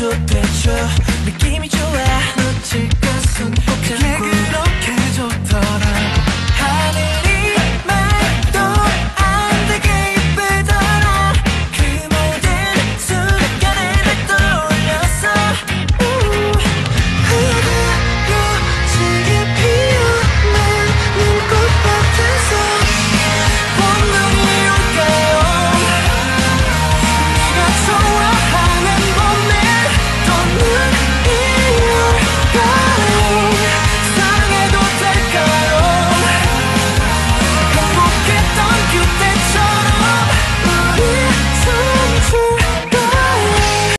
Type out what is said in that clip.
the picture became each other